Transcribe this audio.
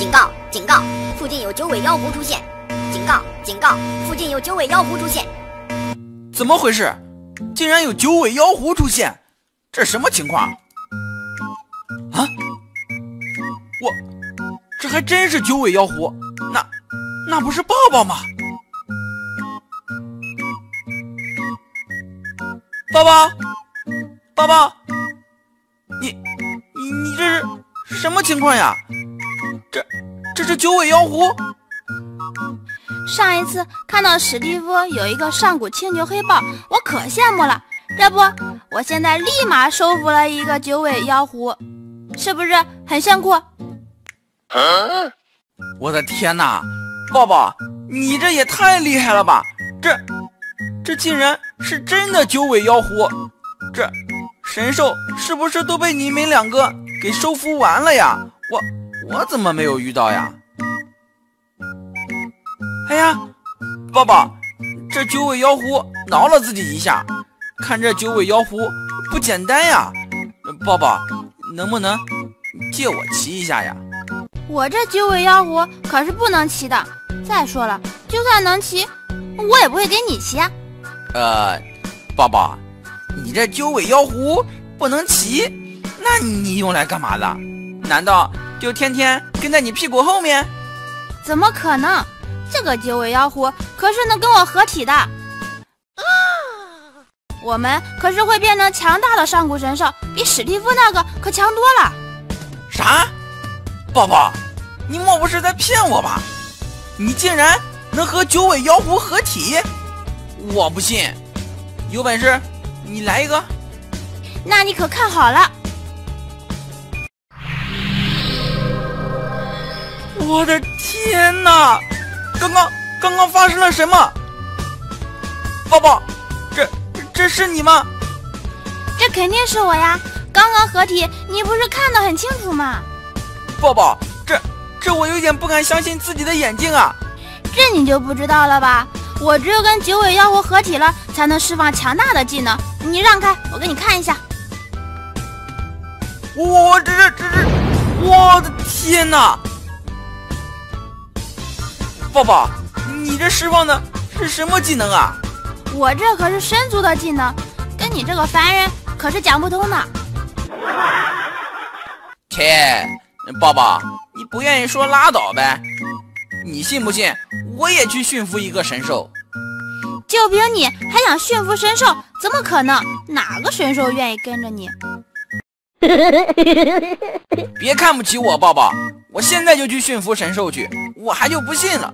警告！警告！附近有九尾妖狐出现！警告！警告！附近有九尾妖狐出现！怎么回事？竟然有九尾妖狐出现？这什么情况？啊！我，这还真是九尾妖狐？那，那不是抱抱吗？抱抱，抱抱，你，你，你这是什么情况呀？这，这是九尾妖狐。上一次看到史蒂夫有一个上古青牛黑豹，我可羡慕了。这不，我现在立马收服了一个九尾妖狐，是不是很炫酷？我的天哪，抱抱，你这也太厉害了吧！这。这竟然是真的九尾妖狐！这神兽是不是都被你们两个给收服完了呀？我我怎么没有遇到呀？哎呀，爸爸，这九尾妖狐挠了自己一下，看这九尾妖狐不简单呀！爸爸，能不能借我骑一下呀？我这九尾妖狐可是不能骑的。再说了，就算能骑，我也不会给你骑啊。呃，爸爸，你这九尾妖狐不能骑，那你用来干嘛的？难道就天天跟在你屁股后面？怎么可能？这个九尾妖狐可是能跟我合体的，啊我们可是会变成强大的上古神兽，比史蒂夫那个可强多了。啥？宝宝，你莫不是在骗我吧？你竟然能和九尾妖狐合体？我不信，有本事你来一个，那你可看好了！我的天哪，刚刚刚刚发生了什么？抱抱，这这是你吗？这肯定是我呀！刚刚合体，你不是看得很清楚吗？抱抱，这这我有点不敢相信自己的眼睛啊！这你就不知道了吧？我只有跟九尾妖狐合体了，才能释放强大的技能。你让开，我给你看一下。我这这这这，我的天哪！抱抱，你这释放的是什么技能啊？我这可是神族的技能，跟你这个凡人可是讲不通的。切，抱抱，你不愿意说拉倒呗。你信不信？我也去驯服一个神兽，就凭你还想驯服神兽？怎么可能？哪个神兽愿意跟着你？别看不起我，抱抱！我现在就去驯服神兽去，我还就不信了。